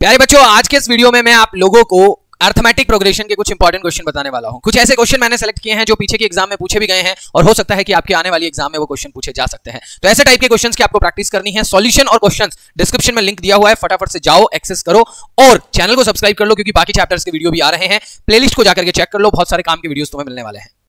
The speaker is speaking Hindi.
प्यारे बच्चों, आज के इस वीडियो में मैं आप लोगों को अर्थमेटिक प्रोग्रेशन के कुछ इंपॉर्टेंट क्वेश्चन बताने वाला हूँ। कुछ ऐसे क्वेश्चन मैंने सेलेक्ट किए हैं जो पीछे के एग्ज़ाम में पूछे भी गए हैं और हो सकता है कि आपके आने वाली एग्ज़ाम में वो क्वेश्चन पूछे जा सकते हैं। तो ऐसे टाइप के क्वेश्चन की आपको प्रैक्टिस करनी है। सॉल्यूशन और क्वेश्चन डिस्क्रिप्शन में लिंक दिया हुआ है। फटाफट से जाओ एक्सेस करो और चैनल को सब्सक्राइब कर लो क्योंकि बाकी चैप्टर्स के वीडियो भी आ रहे हैं। प्लेलिस्ट को जाकर के चेक कर लो। बहुत सारे काम के वीडियो तुम्हें मिलने वाले हैं।